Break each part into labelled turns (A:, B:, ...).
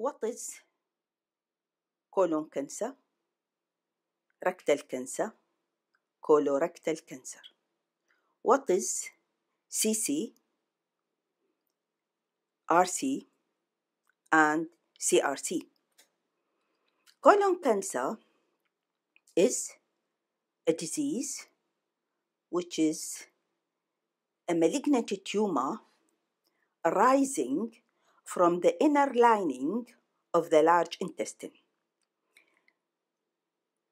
A: What is colon cancer? Rectal cancer, colorectal cancer. What is CC, RC, and CRC? Colon cancer is a disease which is a malignant tumor arising from the inner lining of the large intestine.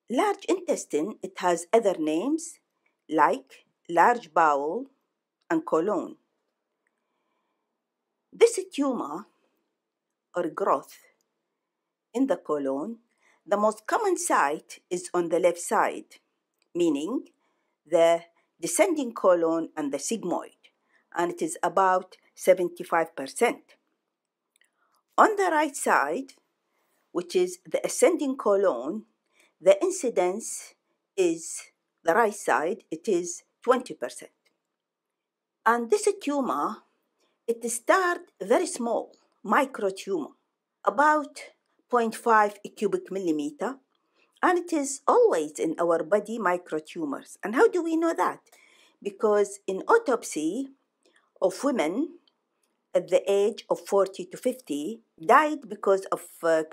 A: Large intestine, it has other names like large bowel and colon. This tumor or growth in the colon, the most common site is on the left side, meaning the descending colon and the sigmoid, and it is about 75%. On the right side, which is the ascending colon, the incidence is the right side, it is 20%. And this tumor, it start very small, micro tumor, about 0.5 cubic millimeter, and it is always in our body micro tumors. And how do we know that? Because in autopsy of women at the age of 40 to 50 died because of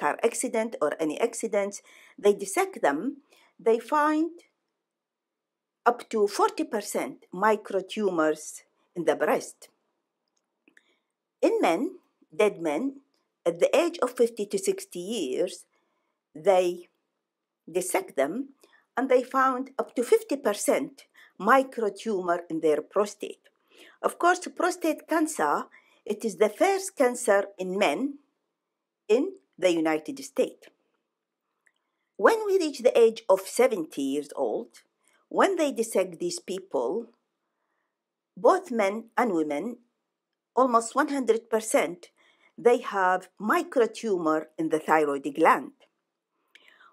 A: car accident or any accidents, they dissect them, they find up to 40% microtumors in the breast. In men, dead men, at the age of 50 to 60 years, they dissect them and they found up to 50% microtumor in their prostate. Of course, prostate cancer, it is the first cancer in men in the United States. When we reach the age of 70 years old, when they dissect these people, both men and women, almost 100%, they have microtumor in the thyroid gland.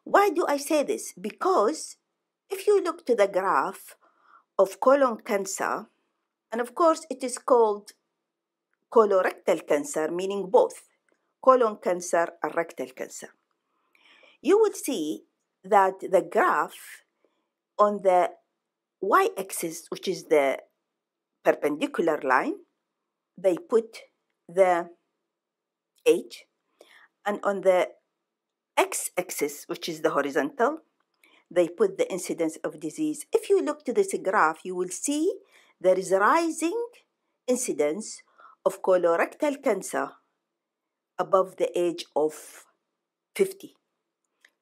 A: Why do I say this? Because if you look to the graph of colon cancer, and of course it is called colorectal cancer, meaning both. Colon cancer and rectal cancer, you would see that the graph on the y axis, which is the perpendicular line, they put the age, and on the x axis, which is the horizontal, they put the incidence of disease. If you look to this graph, you will see there is rising incidence of colorectal cancer above the age of 50.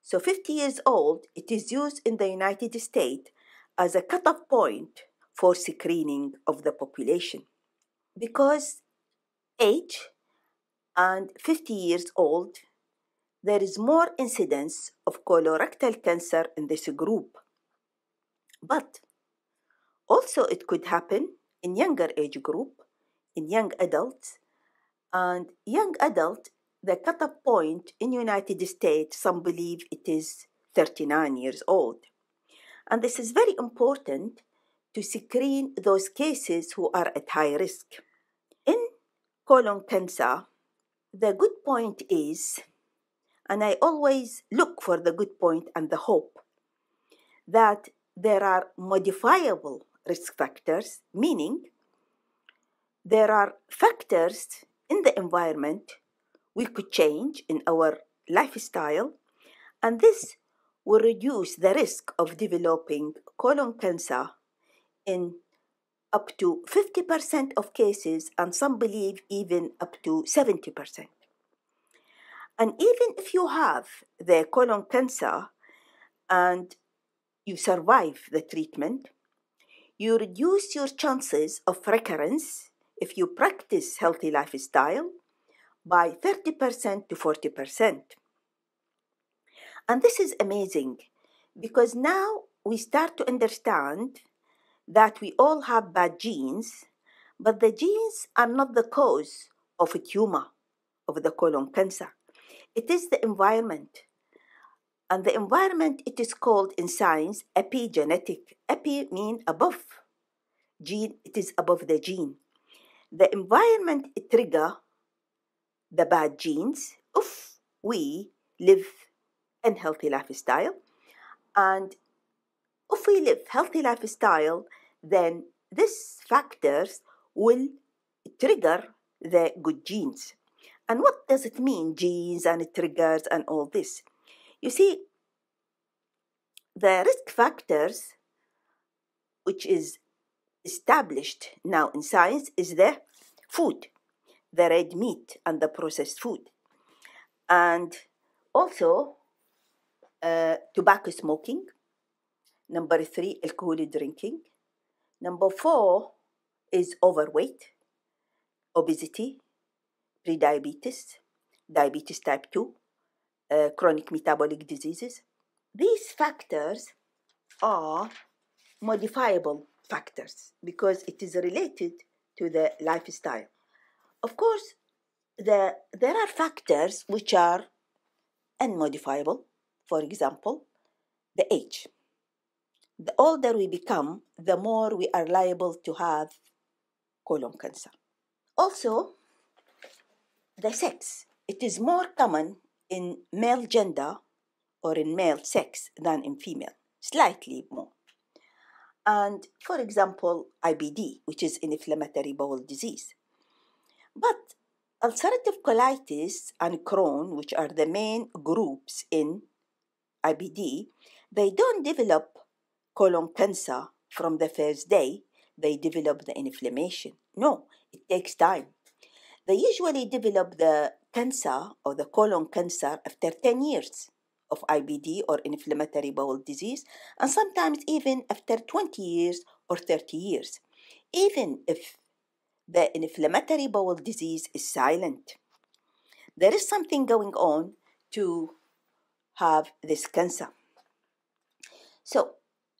A: So 50 years old, it is used in the United States as a cutoff point for screening of the population. Because age and 50 years old, there is more incidence of colorectal cancer in this group. But also it could happen in younger age group, in young adults, and young adult, the cutoff point in United States, some believe it is 39 years old. And this is very important to screen those cases who are at high risk. In colon cancer, the good point is, and I always look for the good point and the hope, that there are modifiable risk factors, meaning there are factors in the environment we could change in our lifestyle, and this will reduce the risk of developing colon cancer in up to 50% of cases, and some believe even up to 70%. And even if you have the colon cancer and you survive the treatment, you reduce your chances of recurrence if you practice healthy lifestyle by 30% to 40%. And this is amazing because now we start to understand that we all have bad genes, but the genes are not the cause of a tumor of the colon cancer. It is the environment. And the environment, it is called in science epigenetic. Epi mean above. Gene, it is above the gene. The environment trigger the bad genes. If we live a healthy lifestyle. And if we live healthy lifestyle, then these factors will trigger the good genes. And what does it mean, genes and triggers and all this? You see, the risk factors, which is established now in science, is the food, the red meat and the processed food. And also uh, tobacco smoking. Number three, alcohol drinking. Number four is overweight, obesity, prediabetes, diabetes type 2, uh, chronic metabolic diseases. These factors are modifiable factors because it is related to the lifestyle. Of course, the, there are factors which are unmodifiable. For example, the age. The older we become, the more we are liable to have colon cancer. Also, the sex. It is more common in male gender or in male sex than in female, slightly more. And for example, IBD, which is inflammatory bowel disease. But ulcerative colitis and Crohn, which are the main groups in IBD, they don't develop colon cancer from the first day. They develop the inflammation. No, it takes time. They usually develop the cancer or the colon cancer after 10 years of IBD or inflammatory bowel disease, and sometimes even after 20 years or 30 years, even if the inflammatory bowel disease is silent. There is something going on to have this cancer. So,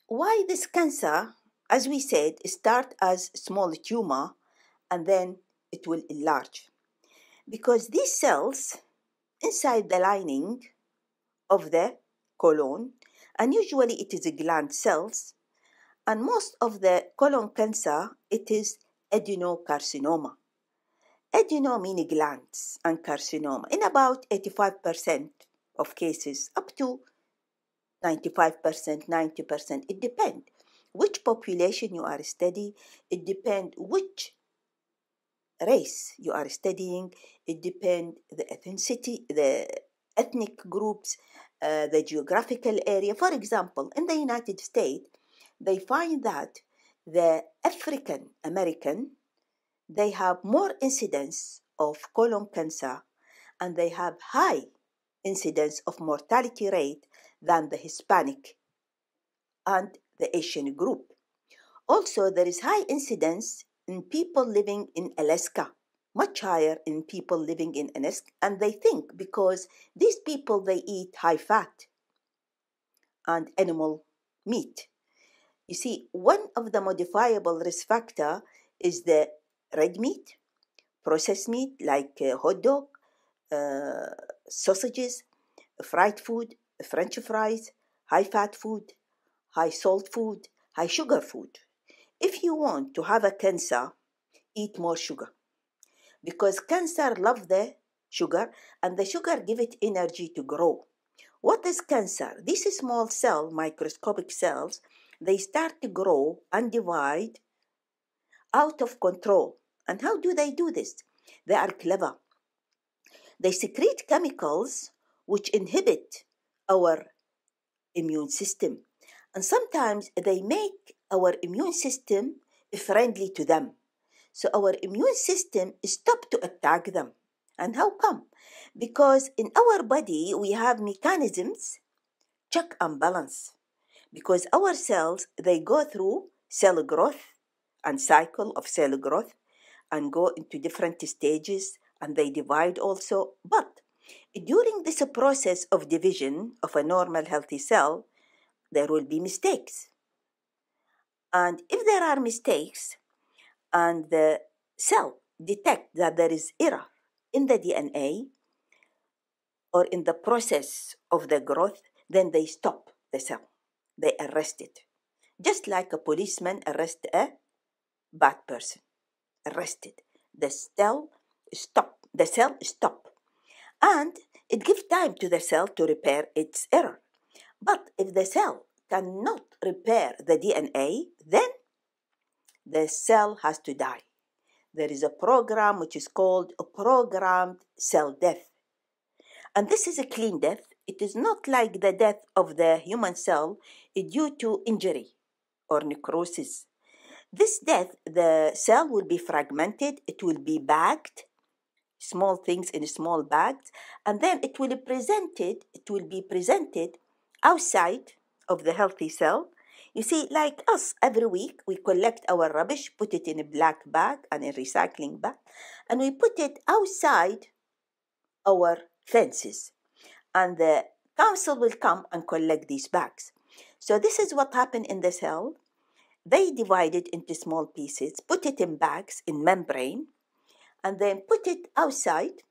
A: why this cancer, as we said, start as small tumor and then it will enlarge? Because these cells inside the lining of the colon, and usually it is gland cells, and most of the colon cancer, it is adenocarcinoma. Adeno means glands and carcinoma in about 85% of cases, up to 95%, 90%. It depends which population you are studying, it depends which race you are studying, it depends the ethnicity, the ethnic groups, uh, the geographical area. For example, in the United States, they find that the African American, they have more incidence of colon cancer and they have high incidence of mortality rate than the Hispanic and the Asian group. Also, there is high incidence in people living in Alaska, much higher in people living in Enisk, and they think because these people they eat high fat and animal meat. You see, one of the modifiable risk factor is the red meat, processed meat like uh, hot dog, uh, sausages, fried food, French fries, high fat food, high salt food, high sugar food. If you want to have a cancer, eat more sugar. Because cancer love the sugar and the sugar give it energy to grow. What is cancer? These small cell, microscopic cells, they start to grow and divide out of control. And how do they do this? They are clever. They secrete chemicals which inhibit our immune system. And sometimes they make our immune system friendly to them. So our immune system stop to attack them. And how come? Because in our body we have mechanisms check and balance. Because our cells they go through cell growth and cycle of cell growth and go into different stages and they divide also. But during this process of division of a normal healthy cell, there will be mistakes. And if there are mistakes and the cell detect that there is error in the DNA or in the process of the growth, then they stop the cell. They arrest it. Just like a policeman arrest a bad person. Arrested. The cell stop. The cell stop and it gives time to the cell to repair its error. But if the cell cannot repair the DNA, then the cell has to die. There is a program which is called a programmed cell death. And this is a clean death. It is not like the death of the human cell due to injury or necrosis. This death, the cell will be fragmented, it will be bagged, small things in small bags, and then it will be presented, it will be presented outside of the healthy cell. You see, like us, every week we collect our rubbish, put it in a black bag and a recycling bag, and we put it outside our fences. And the council will come and collect these bags. So this is what happened in the cell. They divide it into small pieces, put it in bags in membrane, and then put it outside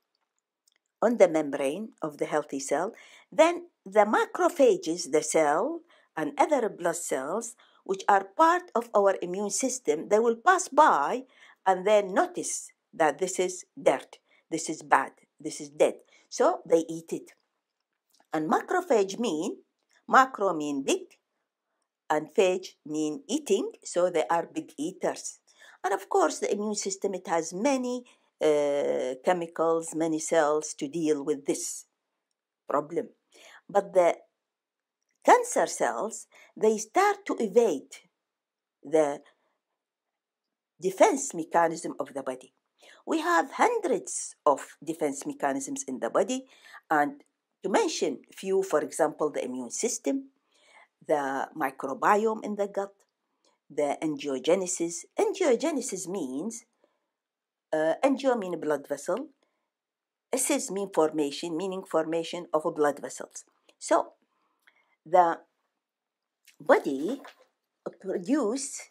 A: on the membrane of the healthy cell. Then the macrophages, the cell, and other blood cells, which are part of our immune system, they will pass by and then notice that this is dirt, this is bad, this is dead. So they eat it. And macrophage mean, macro mean big, and phage mean eating, so they are big eaters. And of course, the immune system, it has many uh, chemicals, many cells to deal with this problem. But the cancer cells, they start to evade the defense mechanism of the body. We have hundreds of defense mechanisms in the body, and to mention few, for example, the immune system, the microbiome in the gut, the angiogenesis. Angiogenesis means uh, angio mean blood vessel, Ss mean formation, meaning formation of blood vessels. So the body produce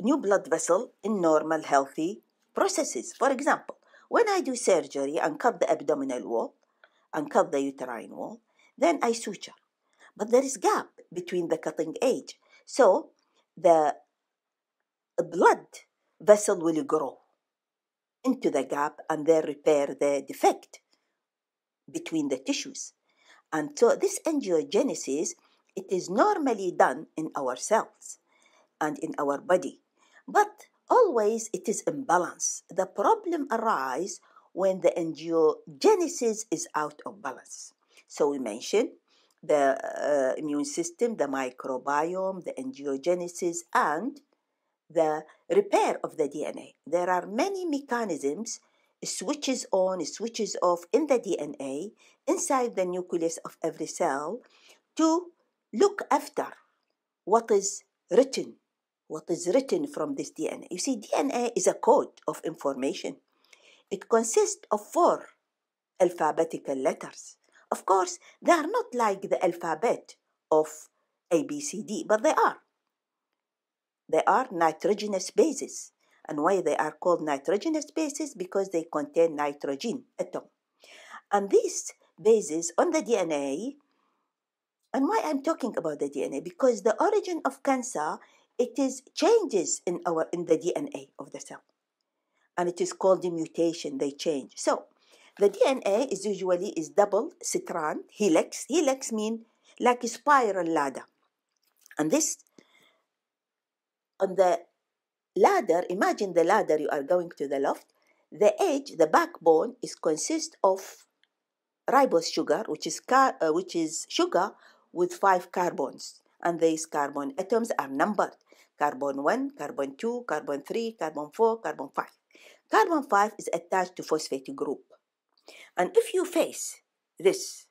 A: new blood vessel in normal healthy processes. For example, when I do surgery and cut the abdominal wall and cut the uterine wall, then I suture. But there is gap between the cutting edge. So the blood vessel will grow into the gap and then repair the defect between the tissues. And so this angiogenesis, it is normally done in our cells and in our body. But always it is imbalance. The problem arises when the angiogenesis is out of balance. So we mentioned the uh, immune system, the microbiome, the angiogenesis, and the repair of the DNA. There are many mechanisms, switches on, switches off in the DNA inside the nucleus of every cell to look after what is written, what is written from this DNA. You see, DNA is a code of information. It consists of four alphabetical letters. Of course, they are not like the alphabet of ABCD, but they are. They are nitrogenous bases. And why they are called nitrogenous bases? Because they contain nitrogen atom. And these bases on the DNA, and why I'm talking about the DNA? Because the origin of cancer, it is changes in our in the DNA of the cell. And it is called the mutation, they change. So the DNA is usually is double strand, helix. Helix mean like a spiral ladder. And this on the ladder, imagine the ladder you are going to the loft. The edge, the backbone, is consist of ribose sugar, which is car, uh, which is sugar with five carbons, and these carbon atoms are numbered: carbon one, carbon two, carbon three, carbon four, carbon five. Carbon five is attached to phosphate group, and if you face this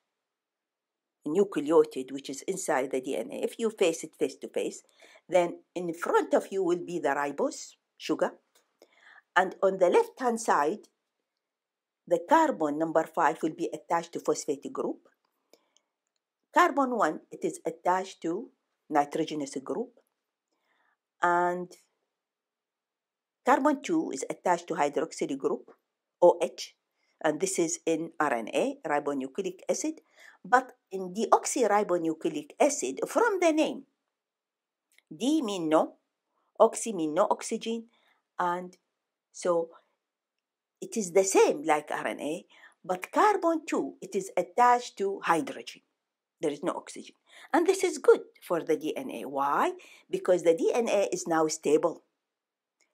A: nucleotide, which is inside the DNA, if you face it face to face, then in front of you will be the ribose, sugar. And on the left hand side, the carbon number 5 will be attached to phosphate group. Carbon 1, it is attached to nitrogenous group. And carbon 2 is attached to hydroxyl group, OH. And this is in RNA, ribonucleic acid. But in deoxyribonucleic acid, from the name, D mean no, oxy mean no oxygen, and so it is the same like RNA, But carbon 2, it is attached to hydrogen. There is no oxygen. And this is good for the DNA. Why? Because the DNA is now stable.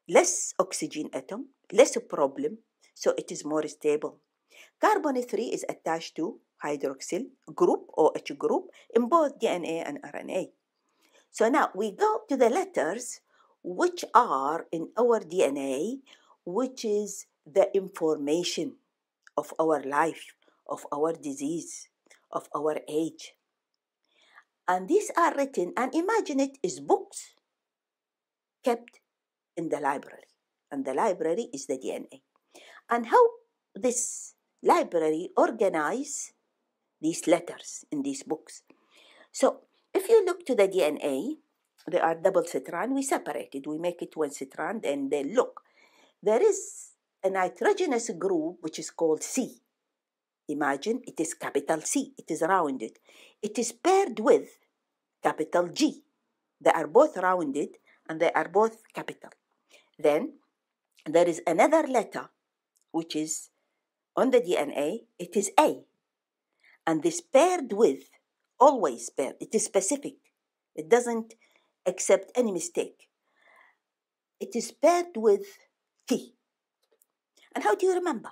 A: Less oxygen atom, less problem, so it is more stable. Carbon 3 is attached to hydroxyl group or H group in both DNA and RNA. So now we go to the letters which are in our DNA, which is the information of our life, of our disease, of our age. And these are written, and imagine it is books kept in the library. And the library is the DNA. And how this library organize these letters in these books. So if you look to the DNA, they are double strand, we separate it, we make it one strand, and then look. There is a nitrogenous group which is called C. Imagine it is capital C, it is rounded. It is paired with capital G. They are both rounded and they are both capital. Then there is another letter which is on the DNA, it is A. And this paired with, always paired, it is specific. It doesn't accept any mistake. It is paired with T. And how do you remember?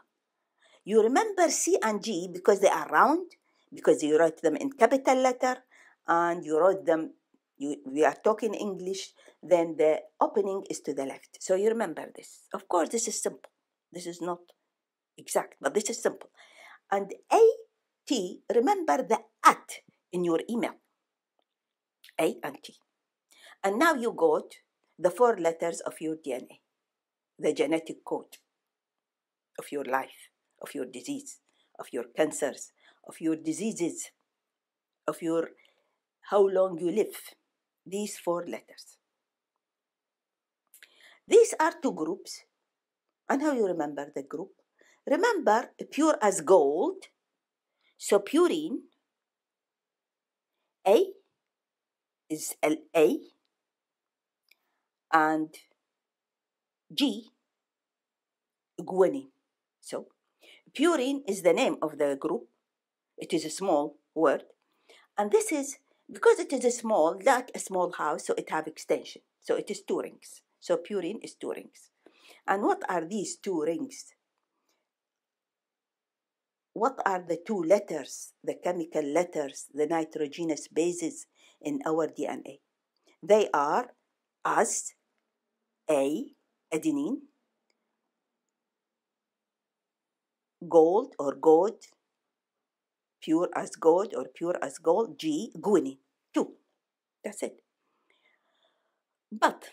A: You remember C and G because they are round, because you write them in capital letter, and you wrote them, you, we are talking English, then the opening is to the left. So you remember this. Of course, this is simple. This is not exact, but this is simple. And A, T, remember the at in your email. A and T. And now you got the four letters of your DNA, the genetic code of your life, of your disease, of your cancers, of your diseases, of your how long you live. These four letters. These are two groups. And how you remember the group? Remember, pure as gold. So purine, A is LA, and G, guanine. So, purine is the name of the group. It is a small word. And this is, because it is a small, like a small house, so it have extension. So it is two rings. So purine is two rings. And what are these two rings? What are the two letters, the chemical letters, the nitrogenous bases in our DNA? They are as A, adenine, gold or gold, pure as gold or pure as gold, G, guanine. Two. That's it. But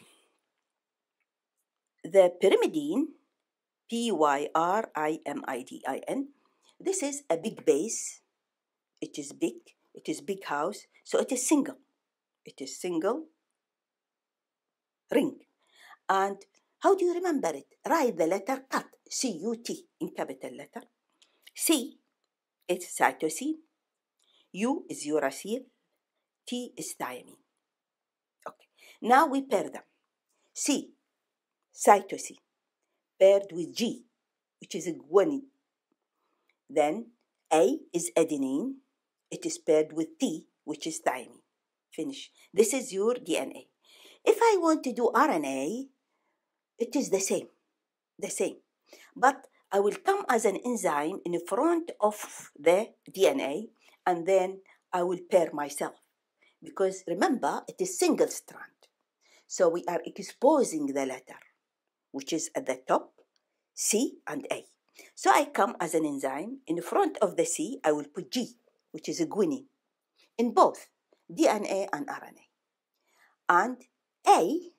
A: the pyrimidine, P Y R I M I D I N, this is a big base. It is big. It is big house. So it is single. It is single ring. And how do you remember it? Write the letter cut, C-U-T, in capital letter. C is cytosine. U is uracil. T is thymine. Okay. Now we pair them. C, cytosine, paired with G, which is a guanine. Then A is adenine. It is paired with T, which is thymine. Finish. This is your DNA. If I want to do RNA, it is the same, the same. But I will come as an enzyme in front of the DNA and then I will pair myself. Because remember, it is single strand. So we are exposing the letter, which is at the top, C and A. So I come as an enzyme. In front of the C, I will put G, which is a guanine, in both DNA and RNA. And A,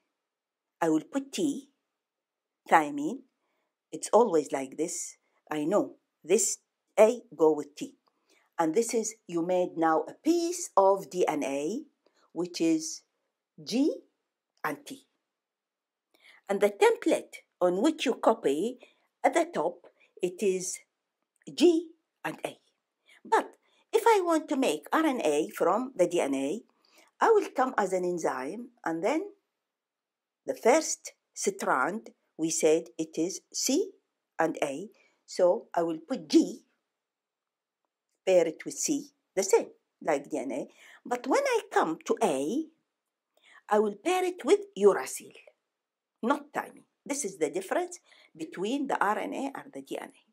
A: I will put T, thymine. It's always like this. I know. This A go with T. And this is, you made now a piece of DNA, which is G and T. And the template on which you copy at the top it is G and A. But if I want to make RNA from the DNA, I will come as an enzyme and then the first strand we said it is C and A. So I will put G pair it with C, the same, like DNA. But when I come to A, I will pair it with uracil, not thymine. This is the difference between the RNA and the DNA.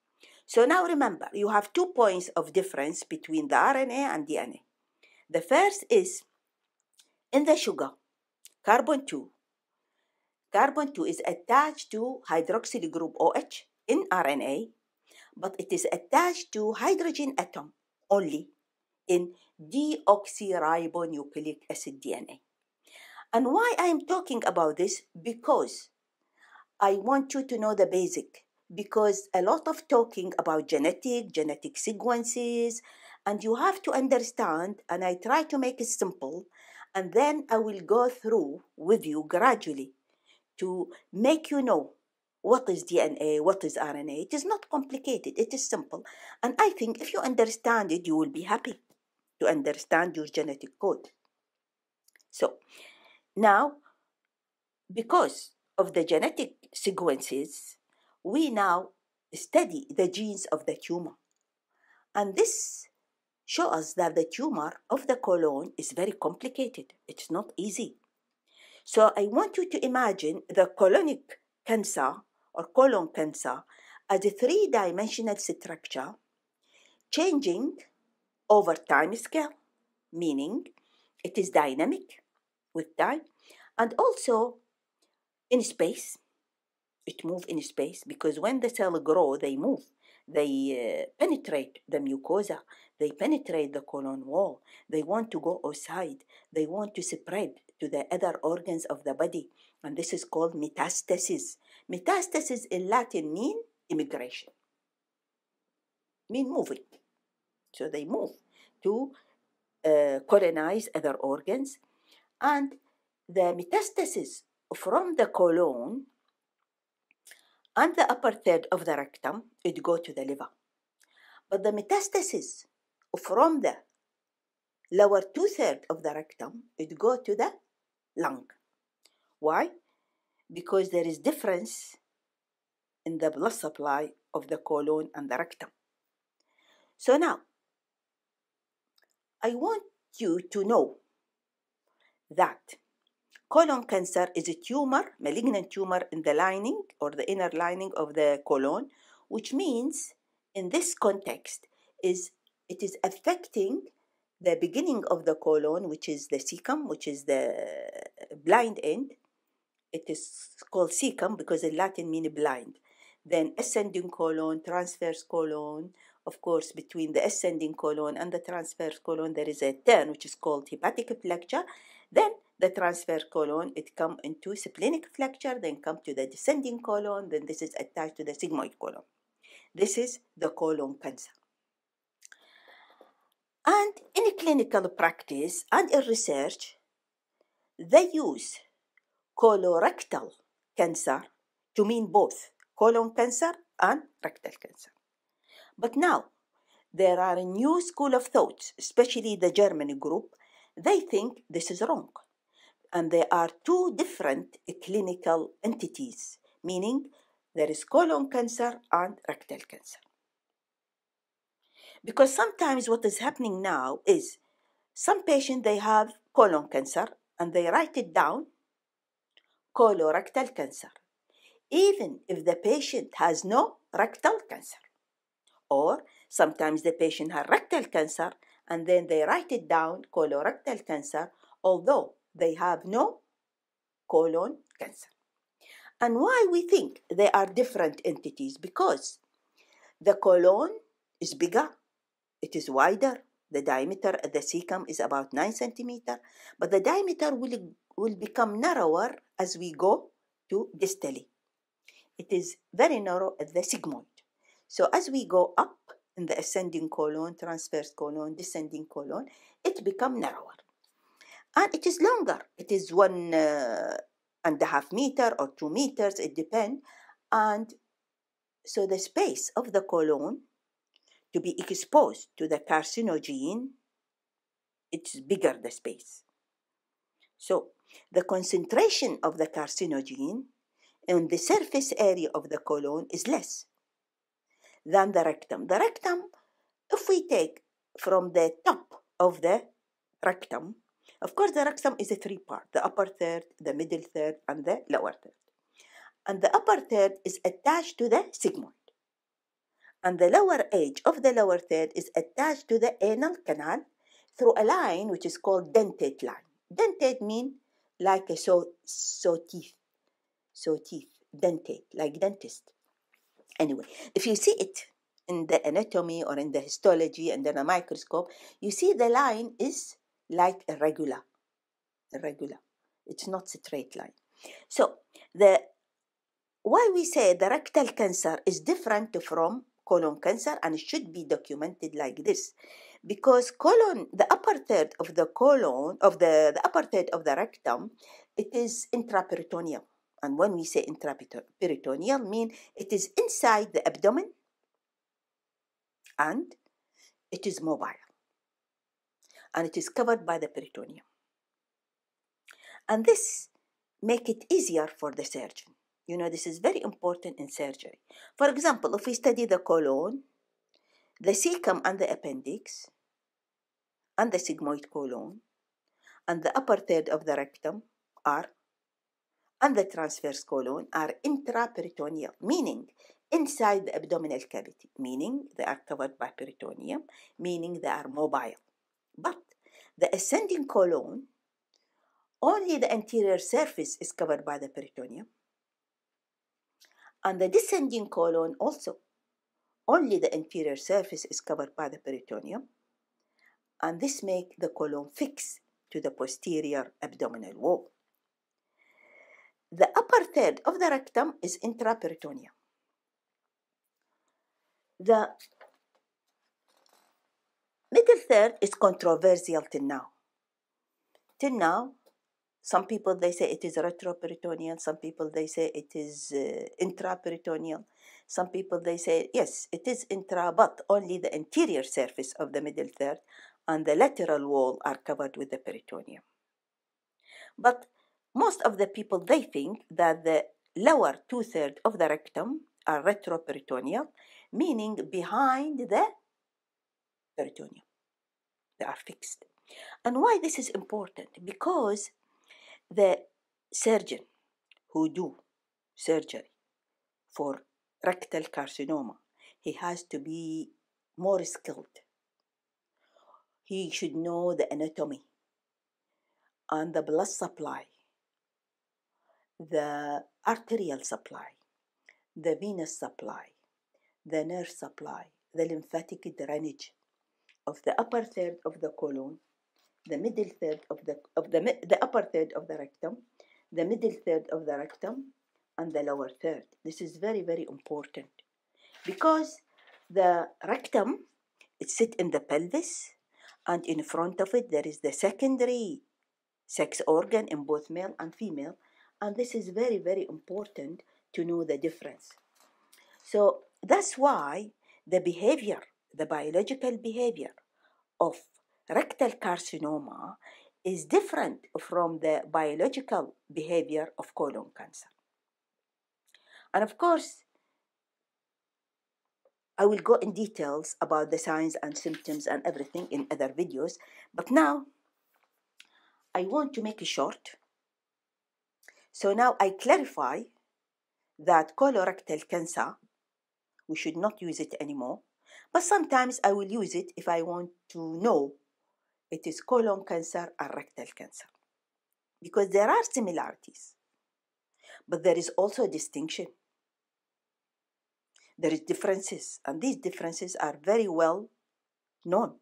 A: So now remember, you have two points of difference between the RNA and DNA. The first is in the sugar, carbon 2. Carbon 2 is attached to hydroxyl group OH in RNA, but it is attached to hydrogen atom only in deoxyribonucleic acid DNA. And why I am talking about this? Because I want you to know the basic. Because a lot of talking about genetic, genetic sequences, and you have to understand, and I try to make it simple, and then I will go through with you gradually to make you know what is DNA, what is RNA. It is not complicated, it is simple. And I think if you understand it, you will be happy to understand your genetic code. So, now, because of the genetic sequences, we now study the genes of the tumor. And this shows us that the tumor of the colon is very complicated. It's not easy. So I want you to imagine the colonic cancer or colon cancer as a three-dimensional structure changing over time scale, meaning it is dynamic with time, and also in space. It move in space because when the cell grow, they move. They uh, penetrate the mucosa. They penetrate the colon wall. They want to go outside. They want to spread to the other organs of the body. And this is called metastasis. Metastasis in Latin mean immigration, mean moving. So they move to uh, colonize other organs and the metastasis from the colon and the upper third of the rectum, it go to the liver. But the metastasis from the lower two-thirds of the rectum, it go to the lung. Why? Because there is difference in the blood supply of the colon and the rectum. So now, I want you to know that colon cancer is a tumor, malignant tumor in the lining or the inner lining of the colon, which means in this context is it is affecting the beginning of the colon, which is the cecum, which is the blind end. It is called cecum because in Latin means blind. Then ascending colon, transverse colon. Of course, between the ascending colon and the transverse colon, there is a turn which is called hepatic flexure. Then the transverse colon, it come into splenic flexure, then come to the descending colon, then this is attached to the sigmoid colon. This is the colon cancer. And in clinical practice and in research, they use colorectal cancer to mean both colon cancer and rectal cancer. But now, there are a new school of thought, especially the German group, they think this is wrong. And there are two different clinical entities, meaning there is colon cancer and rectal cancer. Because sometimes what is happening now is some patient they have colon cancer and they write it down colorectal cancer, even if the patient has no rectal cancer. Or sometimes the patient has rectal cancer and then they write it down colorectal cancer, although they have no colon cancer. And why we think they are different entities? Because the colon is bigger it is wider. The diameter at the cecum is about 9 centimeter, but the diameter will, will become narrower as we go to distally. It is very narrow at the sigmoid. So as we go up in the ascending colon, transverse colon, descending colon, it becomes narrower. And it is longer. It is one uh, and a half meter or two meters, it depends. And so the space of the colon to be exposed to the carcinogen, it's bigger the space. So the concentration of the carcinogen in the surface area of the colon is less than the rectum. The rectum, if we take from the top of the rectum. Of course, the rectum is a three part the upper third, the middle third, and the lower third. And the upper third is attached to the sigmoid. And the lower edge of the lower third is attached to the anal canal through a line which is called dentate line. Dentate mean like a saw, saw teeth, saw teeth, dentate, like dentist. Anyway, if you see it in the anatomy or in the histology and under a microscope, you see the line is like irregular, irregular. It's not a straight line. So the why we say the rectal cancer is different from colon cancer and it should be documented like this because colon the upper third of the colon of the, the upper third of the rectum it is intraperitoneal and when we say intraperitoneal mean it is inside the abdomen and it is mobile. And it is covered by the peritoneum. And this make it easier for the surgeon. You know, this is very important in surgery. For example, if we study the colon, the cecum and the appendix, and the sigmoid colon, and the upper third of the rectum are, and the transverse colon are intraperitoneal, meaning inside the abdominal cavity, meaning they are covered by peritoneum, meaning they are mobile. But the ascending colon, only the anterior surface is covered by the peritoneum, and the descending colon also. Only the inferior surface is covered by the peritoneum, and this makes the colon fixed to the posterior abdominal wall. The upper third of the rectum is intraperitoneum. The middle third is controversial till now. Till now, some people they say it is retroperitoneal. Some people they say it is uh, intraperitoneal. Some people they say yes, it is intra, but only the anterior surface of the middle third and the lateral wall are covered with the peritoneum. But most of the people they think that the lower two thirds of the rectum are retroperitoneal, meaning behind the peritoneum. They are fixed. And why this is important? Because the surgeon who do surgery for rectal carcinoma he has to be more skilled he should know the anatomy and the blood supply the arterial supply the venous supply the nerve supply the lymphatic drainage of the upper third of the colon the middle third of the of the the upper third of the rectum, the middle third of the rectum, and the lower third. This is very very important because the rectum it sits in the pelvis, and in front of it there is the secondary sex organ in both male and female, and this is very very important to know the difference. So that's why the behavior, the biological behavior of rectal carcinoma is different from the biological behavior of colon cancer. And of course, I will go in details about the signs and symptoms and everything in other videos, but now I want to make it short. So now I clarify that colorectal cancer, we should not use it anymore, but sometimes I will use it if I want to know it is colon cancer or rectal cancer. Because there are similarities, but there is also a distinction. There is differences, and these differences are very well known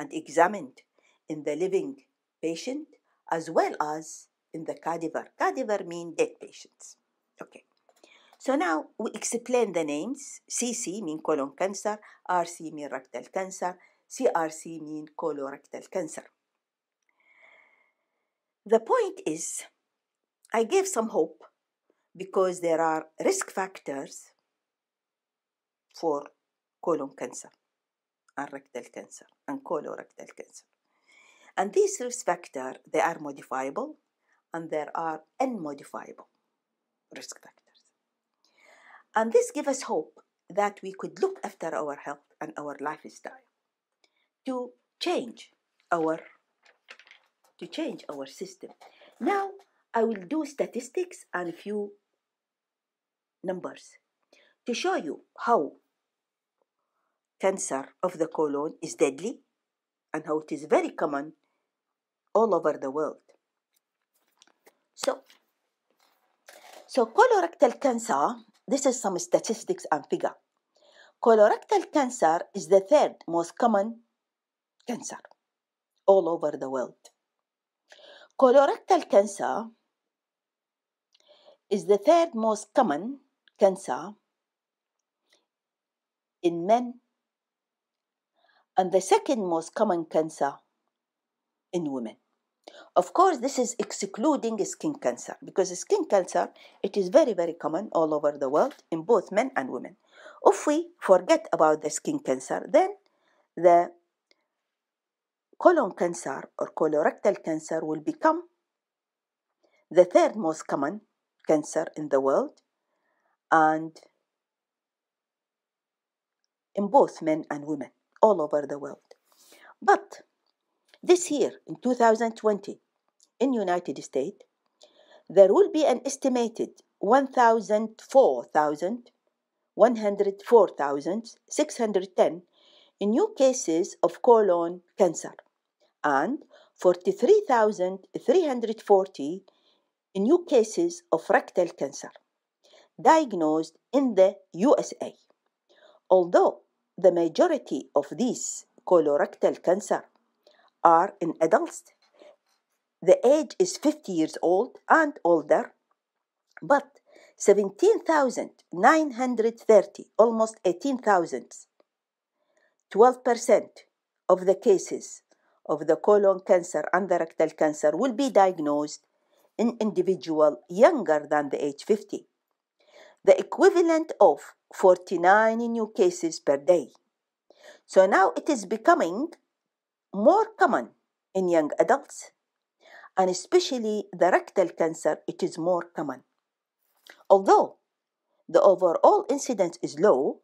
A: and examined in the living patient as well as in the cadaver. Cadaver mean dead patients. Okay. So now we explain the names. CC mean colon cancer, RC mean rectal cancer, CRC mean colorectal cancer. The point is, I gave some hope because there are risk factors for colon cancer and rectal cancer and colorectal cancer. And these risk factors, they are modifiable and there are unmodifiable risk factors. And this gives us hope that we could look after our health and our lifestyle. to change our to change our system. Now I will do statistics and a few numbers to show you how cancer of the colon is deadly and how it is very common all over the world. So, so colorectal cancer, this is some statistics and figure. Colorectal cancer is the third most common cancer all over the world. Colorectal cancer is the third most common cancer in men and the second most common cancer in women. Of course, this is excluding skin cancer because skin cancer it is very very common all over the world in both men and women. If we forget about the skin cancer, then the colon cancer or colorectal cancer will become the third most common cancer in the world and in both men and women all over the world. But this year, in 2020, in United States, there will be an estimated 104,610 new cases of colon cancer and 43,340 new cases of rectal cancer diagnosed in the USA. Although the majority of these colorectal cancer are in adults, the age is 50 years old and older, but 17,930, almost 18,000, 12% of the cases of the colon cancer and the rectal cancer will be diagnosed in individual younger than the age 50 the equivalent of 49 new cases per day. So now it is becoming more common in young adults, and especially the rectal cancer, it is more common. Although the overall incidence is low,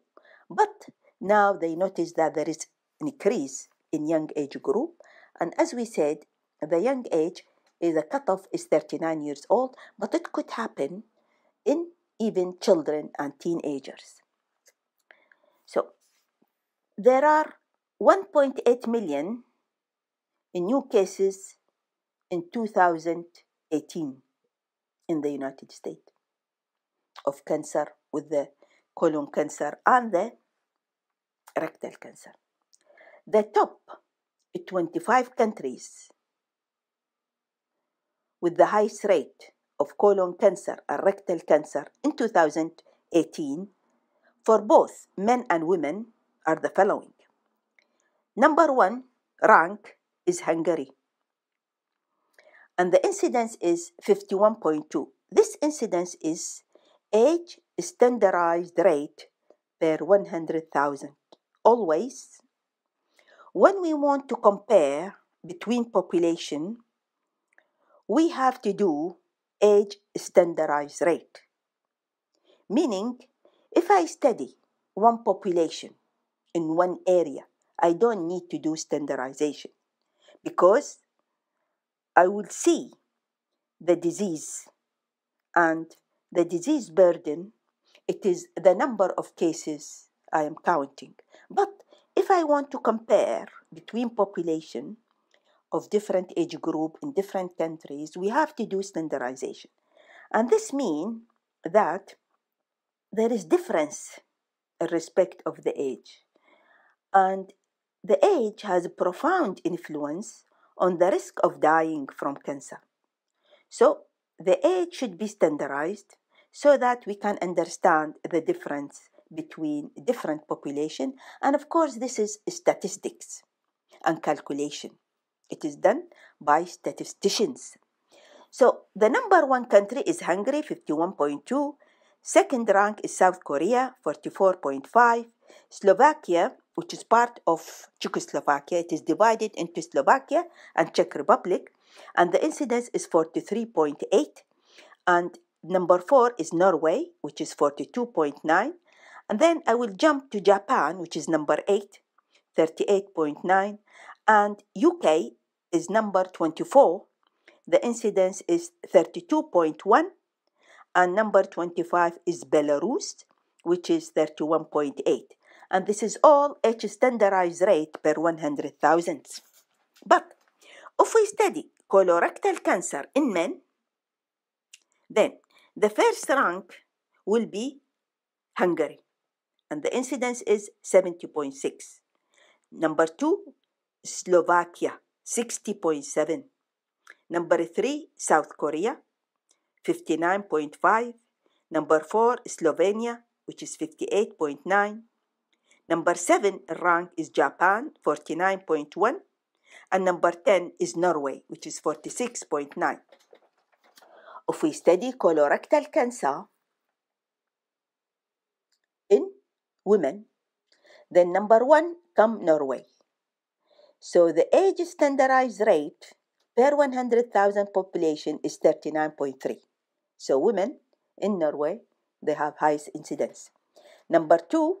A: but now they notice that there is an increase in young age group, and as we said, the young age is a cutoff is 39 years old, but it could happen in even children and teenagers. So there are 1.8 million new cases in 2018 in the United States of cancer with the colon cancer and the rectal cancer. The top 25 countries with the highest rate of colon cancer and rectal cancer in 2018 for both men and women are the following. Number one rank is Hungary, and the incidence is 51.2. This incidence is age standardized rate per 100,000. Always, when we want to compare between population, we have to do age standardized rate. Meaning, if I study one population in one area, I don't need to do standardization because I will see the disease and the disease burden, it is the number of cases I am counting. But if I want to compare between population, of different age group in different countries, we have to do standardization. And this means that there is difference in respect of the age. And the age has a profound influence on the risk of dying from cancer. So the age should be standardized so that we can understand the difference between different population and of course this is statistics and calculation it is done by statisticians. So the number one country is Hungary, 51.2. Second rank is South Korea, 44.5. Slovakia, which is part of Czechoslovakia, it is divided into Slovakia and Czech Republic, and the incidence is 43.8. And number four is Norway, which is 42.9. And then I will jump to Japan, which is number eight, 38.9, and UK is number 24. The incidence is 32.1, and number 25 is Belarus, which is 31.8. And this is all age standardized rate per 100,000. But if we study colorectal cancer in men, then the first rank will be Hungary, and the incidence is 70.6. Number two, Slovakia, 60.7. Number three, South Korea, 59.5. Number four, Slovenia, which is 58.9. Number seven rank is Japan, 49.1. And number 10 is Norway, which is 46.9. If we study colorectal cancer in women, then number one come Norway. So the age standardized rate per 100,000 population is 39.3. So women in Norway, they have highest incidence. Number two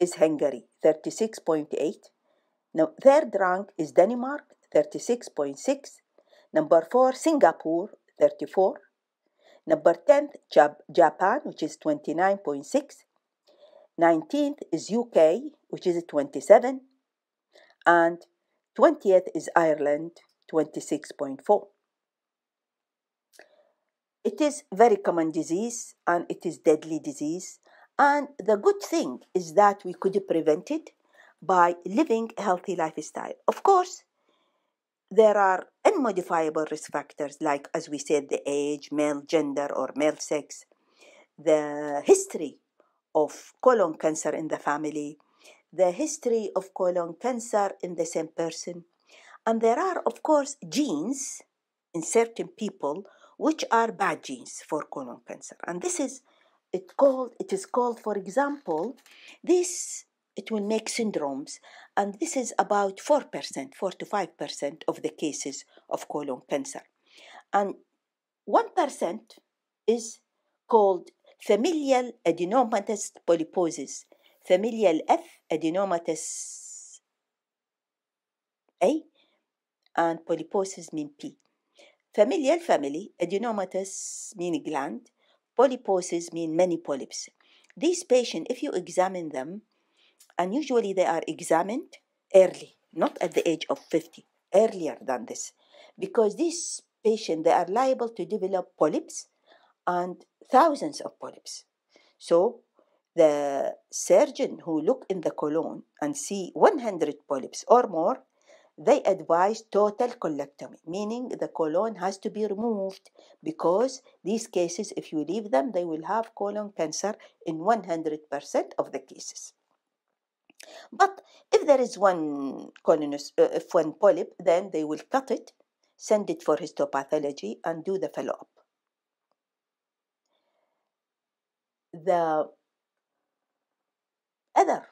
A: is Hungary, 36.8. Now, third rank is Denmark, 36.6. Number four, Singapore, 34. Number 10th, Japan, which is 29.6. 19th is UK, which is 27. And 20th is Ireland, 26.4. It is very common disease and it is deadly disease. And the good thing is that we could prevent it by living a healthy lifestyle. Of course, there are unmodifiable risk factors like, as we said, the age, male gender or male sex, the history of colon cancer in the family, the history of colon cancer in the same person. And there are, of course, genes in certain people which are bad genes for colon cancer. And this is it called it is called, for example, this it will make syndromes, and this is about 4%, 4 to 5% of the cases of colon cancer. And 1% is called familial adenomatous polyposis, familial F adenomatous A, and polyposis mean P. Familial family, adenomatous mean gland, polyposis mean many polyps. These patients, if you examine them, and usually they are examined early, not at the age of 50, earlier than this, because these patients, they are liable to develop polyps and thousands of polyps. So the surgeon who look in the colon and see 100 polyps or more, they advise total colectomy, meaning the colon has to be removed because these cases, if you leave them, they will have colon cancer in 100% of the cases. But if there is one colonus, uh, if one polyp, then they will cut it, send it for histopathology, and do the follow-up. The other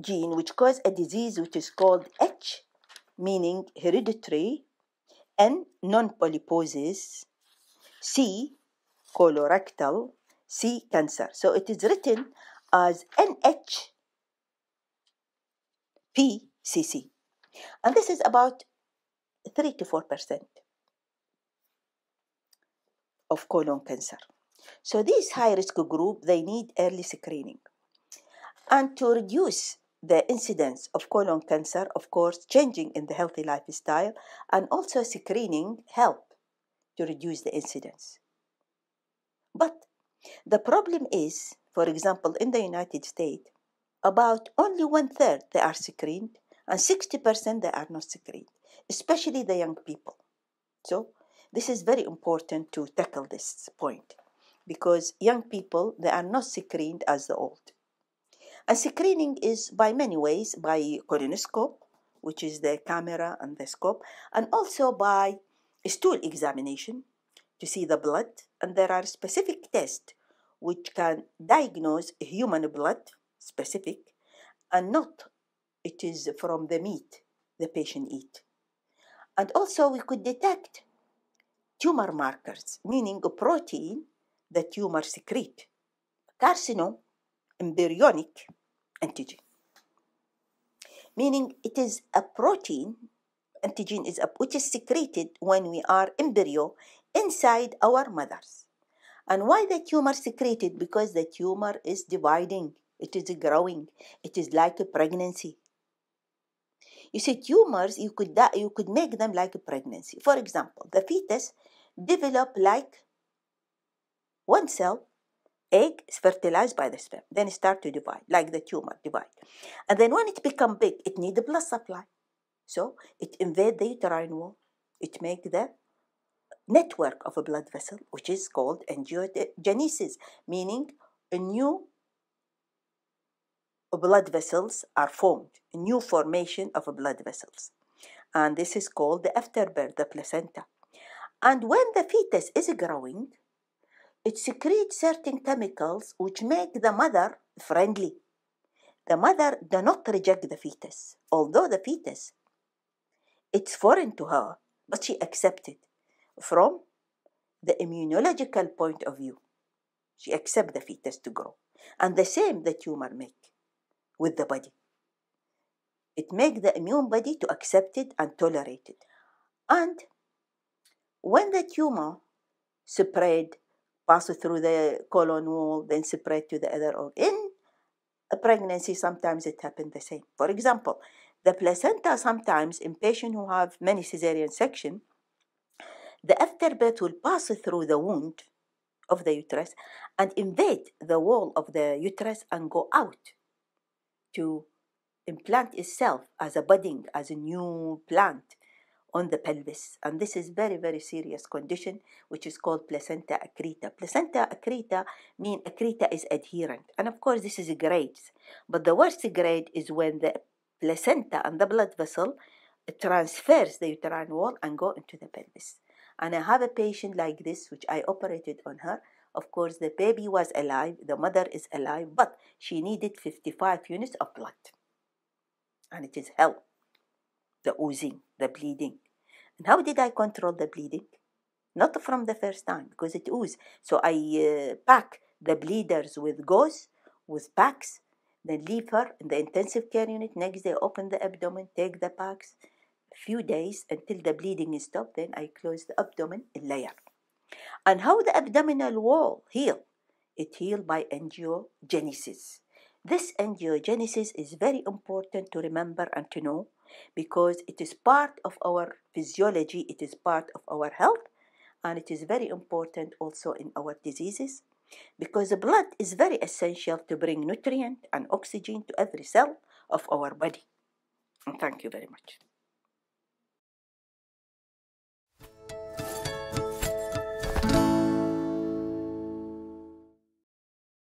A: gene which cause a disease which is called H, meaning hereditary, N, non-polyposis, C, colorectal, C, cancer. So it is written as NHPCC. And this is about 3 to 4% of colon cancer. So this high risk group, they need early screening. And to reduce the incidence of colon cancer, of course, changing in the healthy lifestyle and also screening help to reduce the incidence. But the problem is, for example, in the United States, about only one third they are screened and 60% they are not screened, especially the young people. So this is very important to tackle this point because young people they are not screened as the old. And screening is by many ways by colonoscope, which is the camera and the scope, and also by stool examination to see the blood. And there are specific tests which can diagnose human blood specific and not it is from the meat the patient eat. And also we could detect tumor markers, meaning a protein the tumor secrete, carcinoma embryonic antigen. meaning it is a protein, antigen is a, which is secreted when we are embryo inside our mothers. And why the tumor secreted? Because the tumor is dividing, it is growing, it is like a pregnancy. You see, tumors, you could, you could make them like a pregnancy. For example, the fetus develop like one cell, egg is fertilized by the sperm, then start to divide, like the tumor divide. And then when it become big, it need a blood supply. So it invade the uterine wall. It make the network of a blood vessel, which is called angiogenesis, meaning a new blood vessels are formed, a new formation of blood vessels. And this is called the afterbirth, the placenta. And when the fetus is growing, it secretes certain chemicals which make the mother friendly. The mother does not reject the fetus, although the fetus it's foreign to her, but she accepts it from the immunological point of view. She accepts the fetus to grow. And the same the tumor make with the body. It makes the immune body to accept it and tolerate it. And when the tumor spread, pass through the colon wall, then spread to the other organ, in a pregnancy, sometimes it happens the same. For example, the placenta sometimes in patients who have many cesarean section, the afterbirth will pass through the wound of the uterus and invade the wall of the uterus and go out to implant itself as a budding, as a new plant on the pelvis. And this is very, very serious condition, which is called placenta accreta. Placenta accreta mean accreta is adherent. And of course, this is grades. But the worst grade is when the placenta and the blood vessel transfers the uterine wall and go into the pelvis. And I have a patient like this, which I operated on her. Of course, the baby was alive, the mother is alive, but she needed 55 units of blood. And it is hell, the oozing, the bleeding. And how did I control the bleeding? Not from the first time, because it oozed. So I uh, pack the bleeders with gauze, with packs, then leave her in the intensive care unit. Next day, open the abdomen, take the packs, few days until the bleeding is stopped. Then I close the abdomen in layer. And how the abdominal wall heal? It heal by angiogenesis. This angiogenesis is very important to remember and to know because it is part of our physiology, it is part of our health, and it is very important also in our diseases because the blood is very essential to bring nutrient and oxygen to every cell of our body. And thank you very much.